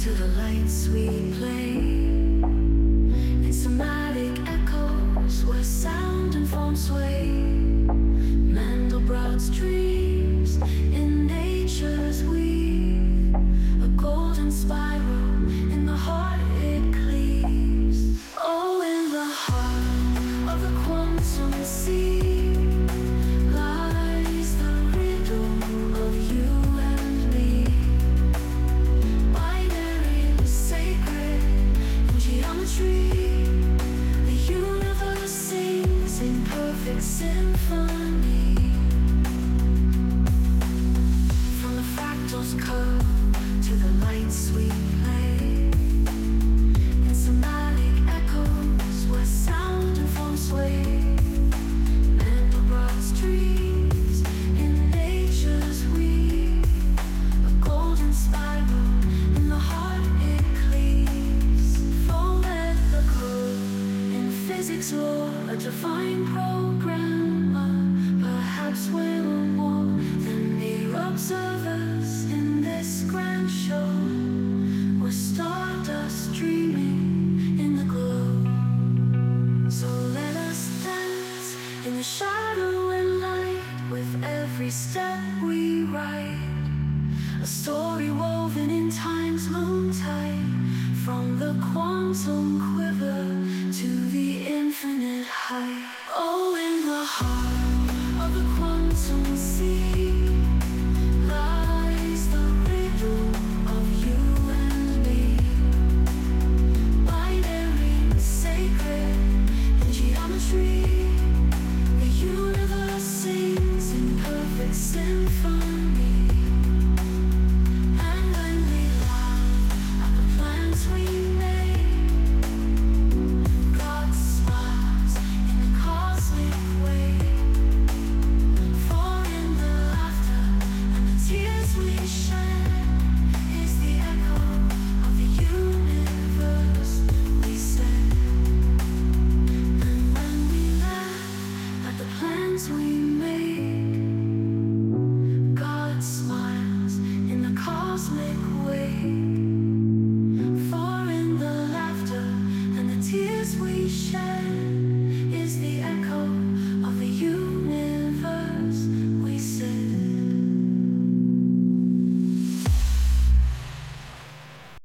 to the lights we play. And cymatic echoes where sound and form sway. Mandelbrot's dreams in nature's weave, a golden spiral. A golden spider in the heart it cleaves. Full ethical in physics law, a divine programmer. Shadow and light with every step we ride. A story woven in time's moon tide From the quantum quiver to the infinite height Oh, in the heart of the quantum sea Lies the riddle of you and me Binary sacred geometry